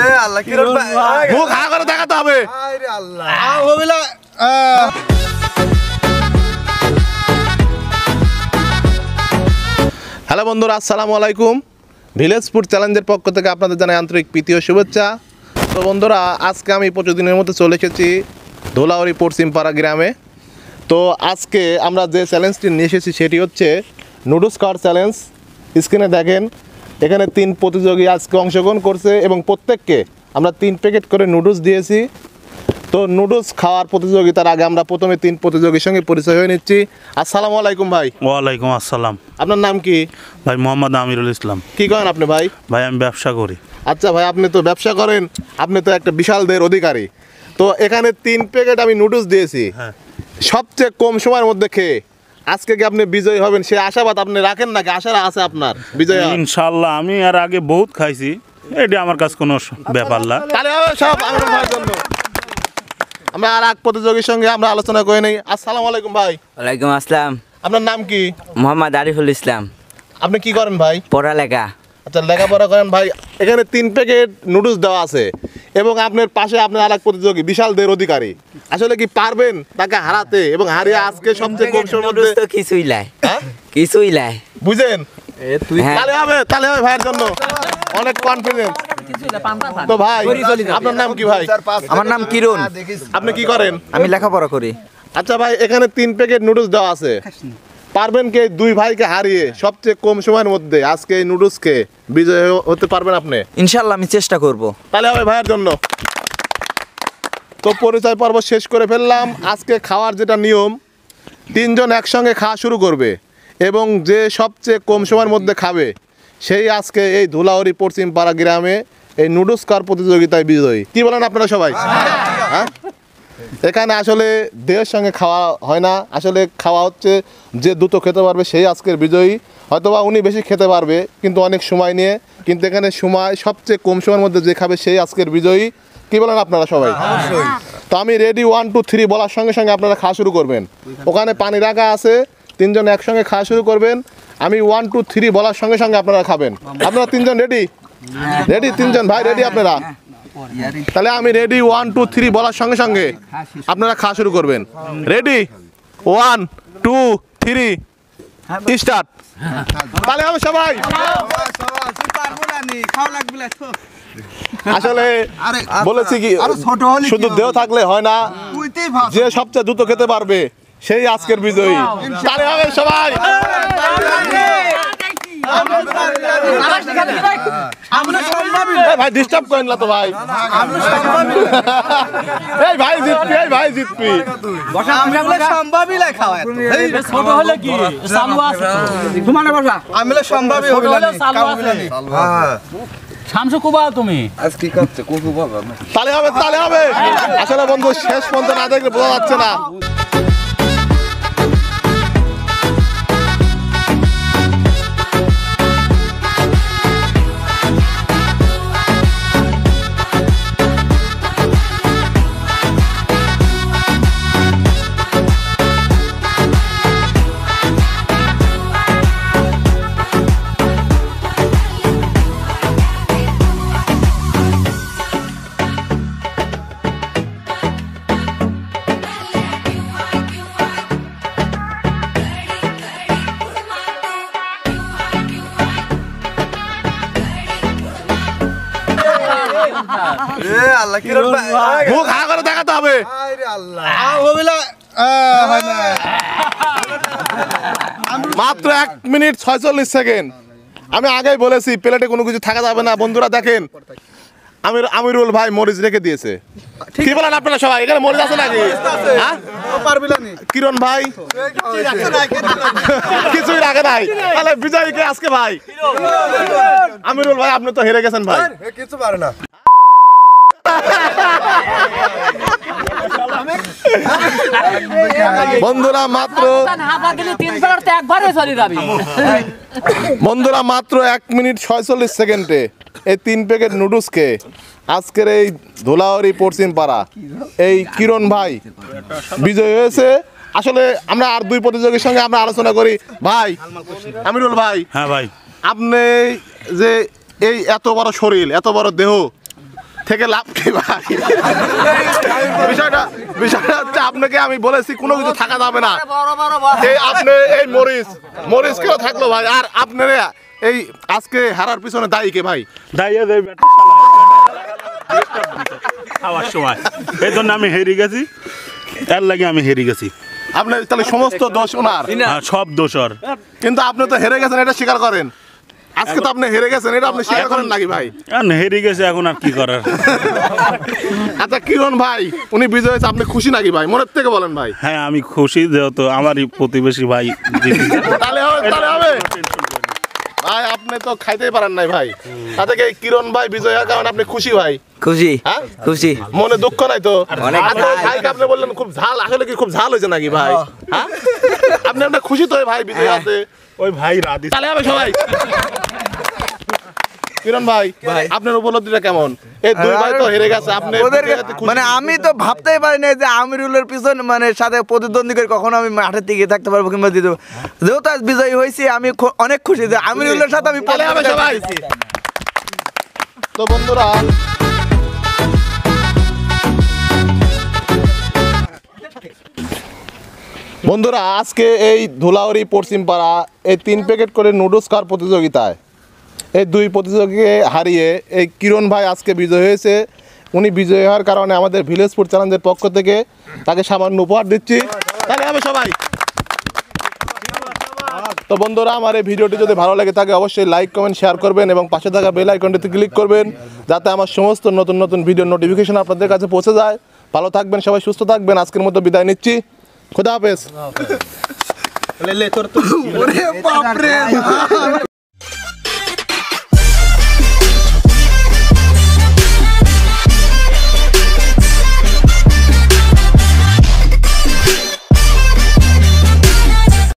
এ আল্লাহ কিরণ ভাই। মুখ হা করে দেখাতে হবে। আরে আল্লাহ। হ্যালো বন্ধুরা আসসালামু আলাইকুম। ভিলেজ ফুড চ্যালেঞ্জের পক্ষ থেকে আপনাদের জানাই আন্তরিক প্রীতি ও শুভেচ্ছা। তো বন্ধুরা আজকে আমি প্রতিদিনের মতো চলে এসেছি ধোলাউড়ি পশ্চিমপাড়া গ্রামে। তো আজকে আমরা যে চ্যালেঞ্জটি নিয়ে এসেছি সেটি হচ্ছে নুডলস খাওয়ার চ্যালেঞ্জ। স্ক্রিনে দেখেন এখানে তিন প্রতিযোগী আজকে অংশগ্রহণ করছে এবং প্রত্যেককে আমরা তিন প্যাকেট করে নুডলস দিয়েছি। তো নুডলস খাওয়ার প্রতিযোগিতার আগে আমরা প্রথমে তিন প্রতিযোগীর সঙ্গে পরিচয় হয়ে নিচ্ছি। আসসালামু আলাইকুম ভাই। ওয়ালাইকুম আসসালাম। আপনার নাম কি? ভাই মোহাম্মদ আমিরুল ইসলাম। কি করেন আপনি ভাই? ভাই আমি ব্যবসা করি। আচ্ছা ভাই আপনি তো ব্যবসা করেন আপনি তো একটা বিশাল দের অধিকারী। তো এখানে তিন প্যাকেট আমি নুডলস দিয়েছি। হ্যাঁ। সবচেয়ে কম সময়ের মধ্যে খেয়ে আজকে কি আপনি বিজয়ী হবেন? সে আশাবাদ আপনি রাখেন নাকি? আশা আছে আপনার বিজয়? ইনশাল্লাহ আমি আর আগে বহুত খাইছি। এটি আমার কাছে কোনো ব্যাপার না। তাহলে সব আমার ভাইয়ের জন্য। আমরা আর এক প্রতিযোগীর সঙ্গে আমরা আলোচনা করে নেই। আসসালামু আলাইকুম ভাই। ওয়ালাইকুম আসসালাম। আপনার নাম কি? মোহাম্মদ আরিফুল ইসলাম। আপনি কি করেন ভাই? পড়ালেখা। আচ্ছা লেখাপড়া করেন ভাই। এখানে তিন প্যাকেট নুডলস দেওয়া আছে। এবং আপনার পাশে আপনার আর এক প্রতিযোগী বিশাল দের অধিকারী। আসলে কি পারবেন তাকে হারাতে এবং হারিয়ে আজকে সবচেয়ে কম সময়ের মধ্যে কিছুই লাই হ্যাঁ? কিছুই লাই বুঝেন? হ্যাঁ। তাহলে হবে তাহলে হবে ভাইয়ের জন্য। অনেক কনফিডেন্স তো ভাই আপনার নাম কি ভাই? আমার নাম কিরণ। আপনি কি করেন? আমি লেখাপড়া করি। আচ্ছা ভাই এখানে তিন প্যাকেট নুডলস দেওয়া আছে। পারবেন কে দুই ভাইকে হারিয়ে সবচেয়ে কম সময়ের মধ্যে আজকে এই নুডলসকে বিজয় হতে পারবেন আপনি। ইনশাল্লাহ আমি চেষ্টা করব। তাহলে হবে ভাইয়ের জন্য। তো পরিচয় পর্ব শেষ করে ফেললাম। আজকে খাওয়ার যেটা নিয়ম তিনজন একসঙ্গে খাওয়া শুরু করবে এবং যে সবচেয়ে কম সময়ের মধ্যে খাবে সেই আজকে এই ধুলাউড়ি পশ্চিম পাড়া গ্রামে এই নুডলস কার প্রতিযোগিতায় বিজয়ী। কি বলেন আপনারা সবাই? হ্যাঁ? এখানে আসলে দেহের সঙ্গে খাওয়া হয় না। আসলে খাওয়া হচ্ছে যে দ্রুত খেতে পারবে সেই আজকের বিজয়ী। হয়তোবা উনি বেশি খেতে পারবে কিন্তু অনেক সময় নিয়ে। কিন্তু এখানে সময় সবচেয়ে কম সময়ের মধ্যে যে খাবে সেই আজকের বিজয়ী। কি বলেন আপনারা সবাই? তো আমি রেডি ওয়ান টু থ্রি বলার সঙ্গে সঙ্গে আপনারা খাওয়া শুরু করবেন। ওখানে পানি রাখা আছে তিনজন একসঙ্গে খাওয়া শুরু করবেন। আমি ওয়ান টু থ্রি বলার সঙ্গে সঙ্গে আপনারা খাবেন। আপনারা তিনজন রেডি রেডি তিনজন? ভাই রেডি আপনারা? তাহলে আমি রেডি ওয়ান টু থ্রি বলার সঙ্গে সঙ্গে আপনারা খাওয়া শুরু করবেন। Ready one two three start তাহলে হবে সবাই। আসলে বলেছি কি শুধু দেহ থাকলে হয় না যে সবচেয়ে দ্রুত খেতে পারবে সেই আজকের বিজয়ী। তাহলে হবে সবাই। এই ভাই ডিস্টার্ব করেন না তো ভাই। এই ভাই জিতবি এই ভাই জিতবি ছোট হলে কি? চালু আছে তো। ছোট হলে চালু আছে। শামসু কুবা তুমি। তালে হবে তালে হবে। আসলে বন্ধু শেষ পর্যন্ত না দেখলে বোঝা যাচ্ছে না। এ আল্লাহ কিরণ মুখ হা করে দেখাতে হবে। আরে আল্লাহ। মাত্র এক মিনিট ছয়চল্লিশ সেকেন্ড। আমি আগেই বলেছি প্লেটে কোনো কিছু থাকা যাবে না। বন্ধুরা দেখেন আমির আমিরুল ভাই মরিচ রেখে দিয়েছে। কি বলেন আপনারা সবাই? এখানে মরিচ আছে নাকি? হ্যাঁ? কিরণ ভাই? কিছুই রাখে নাই। তাহলে বিজয়কে আজকে ভাই। আমিরুল ভাই আপনি তো হেরে গেছেন ভাই। কিছু পারে না। বন্ধুরা মাত্র বন্ধুরা মাত্র এক মিনিট ছয়চল্লিশ সেকেন্ডে এই তিন প্যাকেট নুডলসকে আজকের এই ধুলাউড়ি পশ্চিম পাড়া এই কিরণ ভাই বিজয় হয়েছে। আসলে আমরা আর দুই প্রতিযোগীর সঙ্গে আমরা আলোচনা করি। ভাই আমিরুল ভাই হ্যাঁ ভাই। আপনি যে এই এত বড় শরীর এত বড় দেহ থেকে লাভ কি ভাই? বিষয়টা বিষয়টা হচ্ছে আপনাকে আমি বলেছি কোনো কিছু থাকা যাবে না। এই আপনি এই মরিচ মরিচ কেন থাকল ভাই আর আপনারা এই আজকে হারার পিছনে দায়ী কে ভাই? দেয় খাওয়ার সময়। এই জন্য আমি হেরে গেছি। এর লাগে আমি হেরে গেছি। আপনি তাহলে সমস্ত দোষ ওনার? হ্যাঁ, সব দোষর কিন্তু আপনি তো হেরে গেছেন এটা স্বীকার করেন। আজকে তো আপনি হেরে গেছেন এটা আপনি স্বীকার করেন নাকি ভাই? হেরে গেছে এখন আর কি করার? আচ্ছা কিরণ ভাই উনি বিজয় হয়েছে আপনি খুশি নাকি ভাই? মনের থেকে বলেন ভাই। হ্যাঁ আমি খুশি যেহেতু আমারই প্রতিবেশী ভাই তাহলে হবে তাহলে হবে। ভাই আপনি তো খাইতেই পারেন নাই ভাই। তাতে কি কিরণ ভাই বিজয় হওয়ার কারণে আপনি খুশি ভাই? খুশি হ্যাঁ? খুশি। মনে দুঃখ নাই তো। ভাইকে আপনি বললেন খুব ঝাল আসলে কি খুব ঝাল হয়েছে নাকি ভাই? হ্যাঁ? আপনি আপনার খুশি তো ভাই বিজয় আছে ওই ভাই রাধি। তাহলে হবে সবাই। কিরণ ভাই আপনার উপলব্ধিটা কেমন? এই দুই ভাই তো হেরে গেছে আপনি ওদের বিজয়তে খুশি। মানে আমি তো ভাবতেই পারি না যে আমিরুলের পিছন মানে সাথে প্রতিদ্বন্দ্বী করে কখনো আমি মাঠের দিকে থাকতে পারব কিংবা দিতে যেহেতু আজ বিজয়ী হয়েছি আমি অনেক খুশি যে আমিরুলের সাথে আমি তাহলে হবে সবাই। তো বন্ধুরা বন্ধুরা আজকে এই ধুলাউড়ি পশ্চিমপাড়া এই তিন প্যাকেট করে নুডলস খাওয়ার প্রতিযোগিতায়? এই দুই প্রতিযোগীকে হারিয়ে এই কিরণ ভাই আজকে বিজয় হয়েছে। উনি বিজয় হওয়ার কারণে আমাদের ভিলেজ ফুড চ্যালেঞ্জের পক্ষ থেকে তাকে সামান্য উপহার দিচ্ছি। তাহলে হবে সবাই। তো বন্ধুরা আমার এই ভিডিওটি যদি ভালো লাগে থাকে অবশ্যই লাইক কমেন্ট শেয়ার করবেন এবং পাশে থাকা বেল আইকনটিতে ক্লিক করবেন যাতে আমার সমস্ত নতুন নতুন ভিডিও নোটিফিকেশন আপনাদের কাছে পৌঁছে যায়। ভালো থাকবেন সবাই সুস্থ থাকবেন। আজকের মতো বিদায় নিচ্ছি। खुदा हाफिज ले ले तोर तू अरे बाप रे